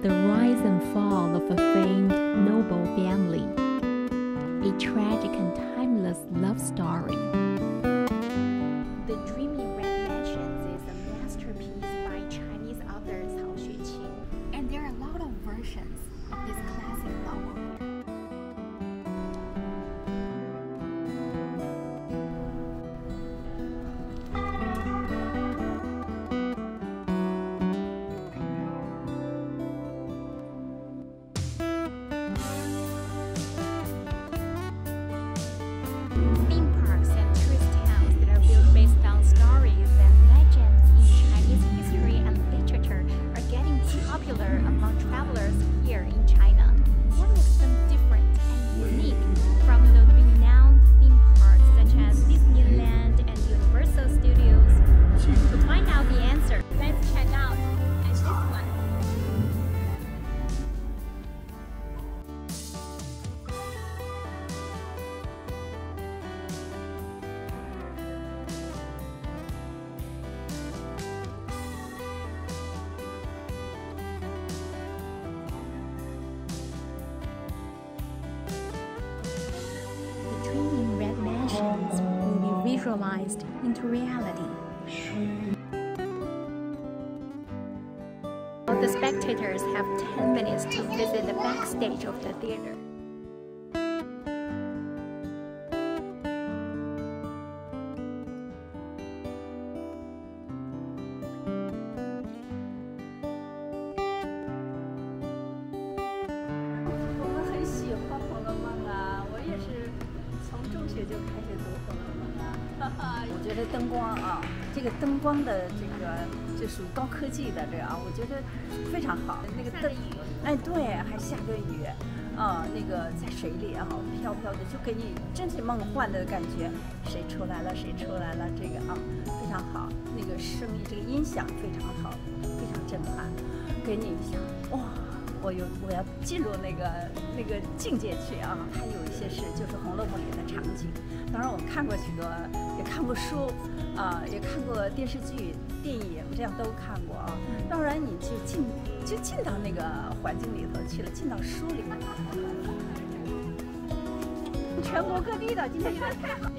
The rise and fall of a famed noble family. A tragic and timeless love story. Travelers here in China. What makes them will into reality. The spectators have 10 minutes to visit the backstage of the theater. 我们我觉得灯光啊，这个灯光的这个就属于高科技的这个啊，我觉得非常好。那个灯，哎，对，还下着雨，啊，那个在水里啊，飘飘的，就给你真是梦幻的感觉。谁出来了？谁出来了？这个啊，非常好。那个声音，这个音响非常好，非常震撼，给你一下哇。我有我要进入那个那个境界去啊！还有一些是就是《红楼梦》里的场景，当然我看过许多，也看过书，啊，也看过电视剧、电影，这样都看过啊。当然你就进就进到那个环境里头去了，进到书里面。全国各地的今天真的太好。